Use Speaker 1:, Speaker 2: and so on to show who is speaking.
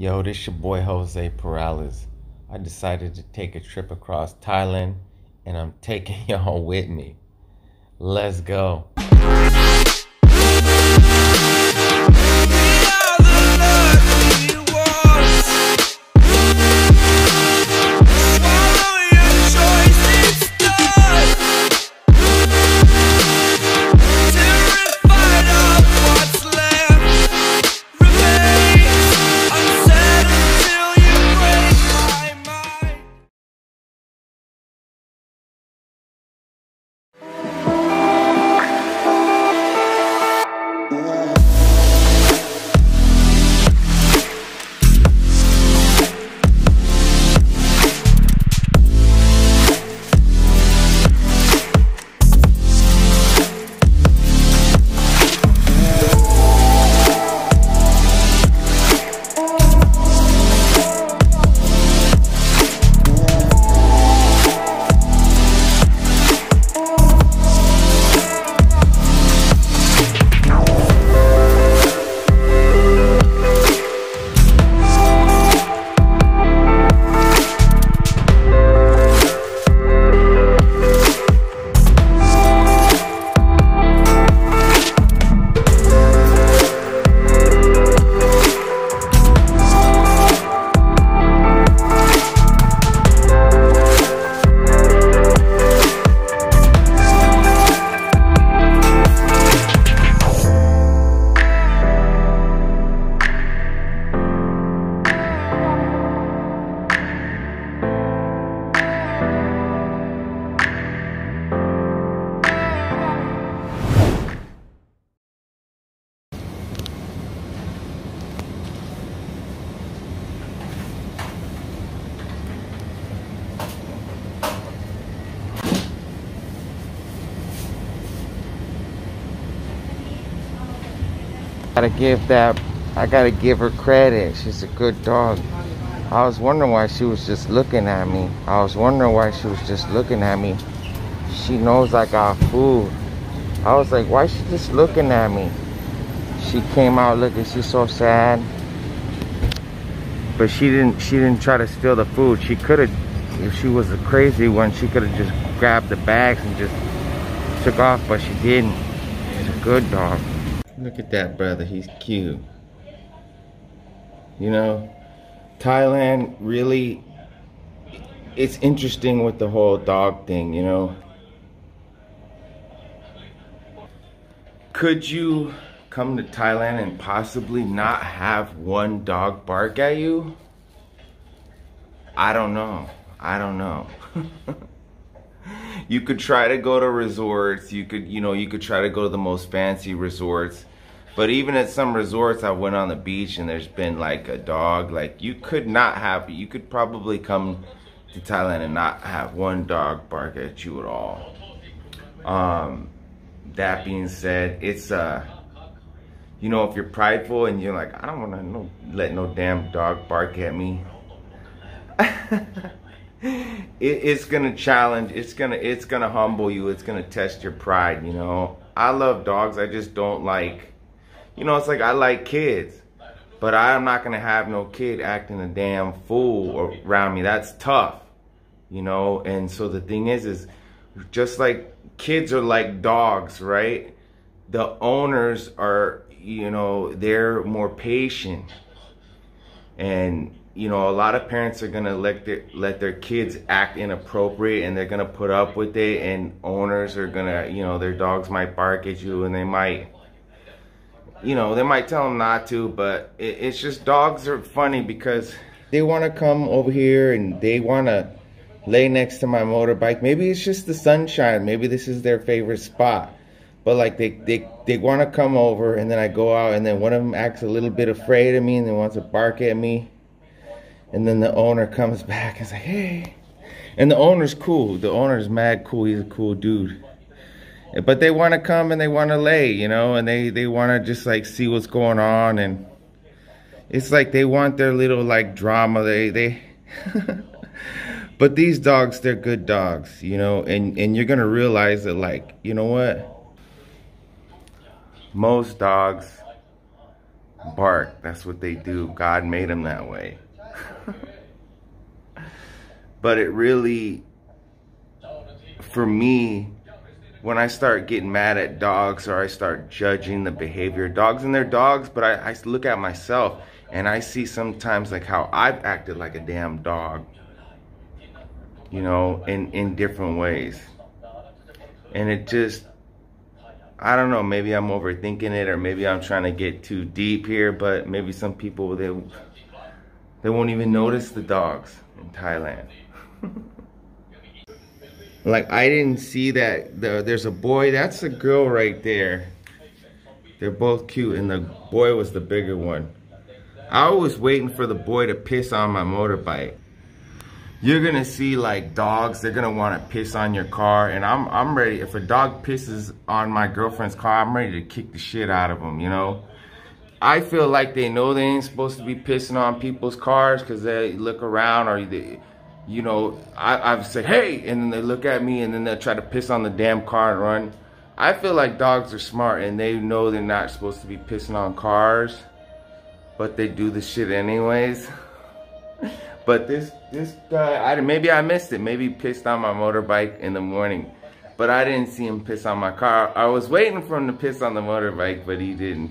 Speaker 1: Yo, this your boy Jose Peralez. I decided to take a trip across Thailand and I'm taking y'all with me. Let's go. Gotta give that, I gotta give her credit. She's a good dog. I was wondering why she was just looking at me. I was wondering why she was just looking at me. She knows I got food. I was like, why she just looking at me? She came out looking, she's so sad. But she didn't, she didn't try to steal the food. She could have, if she was a crazy one, she could have just grabbed the bags and just took off, but she didn't. She's a good dog. Look at that brother, he's cute. You know, Thailand really, it's interesting with the whole dog thing, you know. Could you come to Thailand and possibly not have one dog bark at you? I don't know. I don't know. you could try to go to resorts. You could, you know, you could try to go to the most fancy resorts. But even at some resorts, I went on the beach and there's been like a dog. Like you could not have, you could probably come to Thailand and not have one dog bark at you at all. Um, that being said, it's uh, you know, if you're prideful and you're like, I don't want to no, let no damn dog bark at me. it, it's gonna challenge. It's gonna it's gonna humble you. It's gonna test your pride. You know, I love dogs. I just don't like. You know, it's like I like kids, but I'm not gonna have no kid acting a damn fool around me. That's tough. You know, and so the thing is, is just like kids are like dogs, right? The owners are, you know, they're more patient and you know a lot of parents are gonna let their let their kids act inappropriate and they're gonna put up with it and owners are gonna you know their dogs might bark at you and they might you know they might tell them not to but it, it's just dogs are funny because they want to come over here and they want to lay next to my motorbike maybe it's just the sunshine maybe this is their favorite spot but like they they, they want to come over and then I go out and then one of them acts a little bit afraid of me and then wants to bark at me and then the owner comes back and like, hey. And the owner's cool. The owner's mad cool. He's a cool dude. But they want to come and they want to lay, you know, and they, they want to just like see what's going on. And it's like they want their little like drama. They, they, but these dogs, they're good dogs, you know, and, and you're going to realize that like, you know what? Most dogs bark. That's what they do. God made them that way. but it really, for me, when I start getting mad at dogs or I start judging the behavior, dogs and their dogs, but I, I look at myself and I see sometimes like how I've acted like a damn dog, you know, in, in different ways. And it just, I don't know, maybe I'm overthinking it or maybe I'm trying to get too deep here, but maybe some people, they, they won't even notice the dogs in Thailand. like I didn't see that the, there's a boy, that's a girl right there. They're both cute and the boy was the bigger one. I was waiting for the boy to piss on my motorbike. You're gonna see like dogs, they're gonna wanna piss on your car and I'm, I'm ready, if a dog pisses on my girlfriend's car, I'm ready to kick the shit out of them, you know? I feel like they know they ain't supposed to be pissing on people's cars because they look around or they, you know, I, I've said, hey, and then they look at me and then they'll try to piss on the damn car and run. I feel like dogs are smart and they know they're not supposed to be pissing on cars but they do the shit anyways. but this this guy, I maybe I missed it. Maybe pissed on my motorbike in the morning, but I didn't see him piss on my car. I was waiting for him to piss on the motorbike, but he didn't.